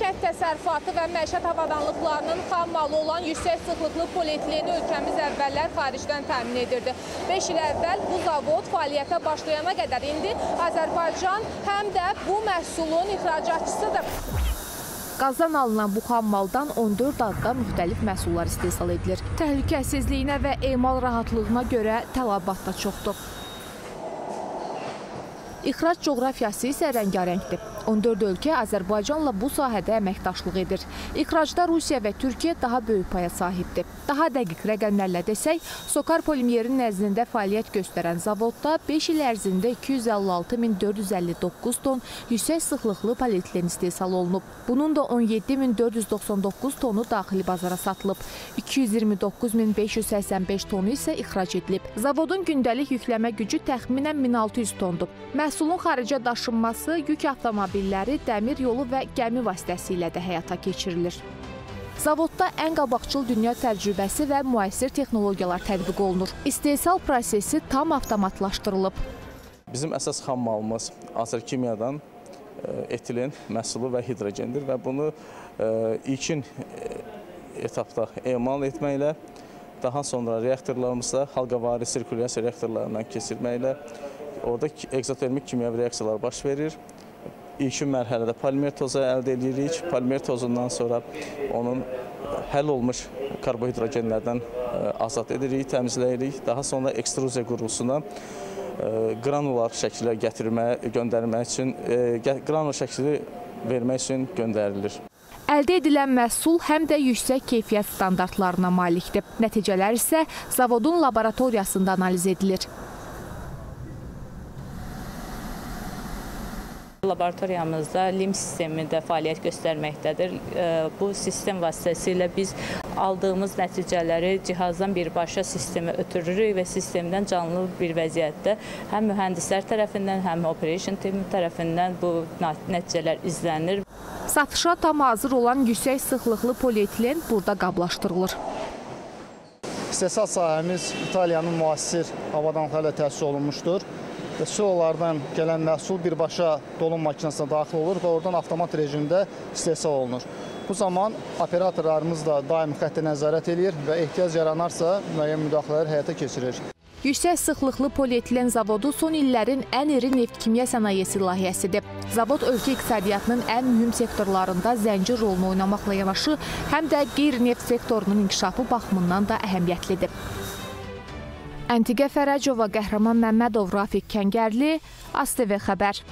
kənd təsərrüfatı və məişət avadanlıqlarının xam malı olan yüksək sıxlıqlı polietileni ölkəmiz əvvəllər xaricdən təmin edirdi. 5 il əvvəl bu zavod fəaliyyətə başlayana qədər indi Azərbaycan həm də bu məhsulun ixracatçısıdır. Qazdan alınan bu xam maldan 14 adda müxtəlif məhsullar istehsal edilir. Təhlükəsizliyinə və emal rahatlığına görə tələbat da çoxdur. İxrac coğrafiyası isə rəngarəngdir. 14 ölkə Azərbaycanla bu sahədə əməkdaşlıq edir. İxracda Rusiya və Türkiyə daha böyük paya sahibdir. Daha dəqiq rəqəmlərlə desək, Sokar polimerin nəzdində fəaliyyət göstərən zavodda 5 il ərzində 256459 ton yüksək sıxlıqlı polietilen istehsal olunub. Bunun da 17499 tonu daxili bazara satılıb. 229585 tonu isə ixrac edilib. Zavodun gündəlik yükləmə gücü təxminən 1600 tondur. Məhsulun xaricə daşınması yük avtomobilləri, dəmir yolu və gəmi vasitəsilə də həyata keçirilir. Zavodda ən qabaqcıl dünya təcrübəsi və müasir texnologiyalar tətbiq olunur. İstehsal prosesi tam avtomatlaşdırılıb. Bizim əsas xam malımız Azərkimiyadan etilen məhsulu və hidrogendir və bunu ilkin etapda emal etməklə, daha sonra reaktorlarımızda halqavari sirkulyasiya reaktorlarından keçirməklə orada egzotermik kimyəvi reaksiyalar baş verir. İlkin mərhələdə polimer tozu əldə edirik. Polimer tozundan sonra onun həll olmuş karbohidrogenlərdən azad edirik, təmizləyirik. Daha sonra ekstruziya qurğusuna granular şəklə gətirmək, göndərmək üçün, granul şəkli vermək üçün göndərilir. Əldə edilən məhsul həm də yüksək keyfiyyət standartlarına malikdir. Nəticələr isə zavodun laboratoriyasında analiz edilir. Laboratoriyamızda LIM sistemi də fəaliyyət göstərməkdədir. Bu sistem vasitəsilə biz aldığımız nəticələri cihazdan birbaşa sistemə ötürürük və sistemdən canlı bir vəziyyətdə həm mühəndislər tərəfindən, həm operation team tərəfindən bu nəticələr izlənir. Satışa tam hazır olan yüksək sıxlıqlı polietilen burada qablaşdırılır. İstehsal sahəmiz İtaliyanın müasir avadanlıqlarla təsis olunmuşdur silolardan gələn məhsul birbaşa dolum maşınasına daxil olur və oradan avtomat rejimdə istehsal olunur. Bu zaman operatorlarımız da daimi xəttə nəzarət edir və ehtiyac yaranarsa müəyyən müdaxilələr həyata keçirir. Yüksək sıxlıqlı polietilen zavodu son illərin ən iri neft kimya sənayesi layihəsidir. Zavod ölkə iqtisadiyyatının ən mühüm sektorlarında zəncir rolunu oynamaqla yanaşı, həm də qeyri-neft sektorunun inkişafı baxımından da əhəmiyyətlidir. Əntiqə Fərəcova, Qəhrəman Məmmədov, Rafiq Kəngərli, ASTV xəbər.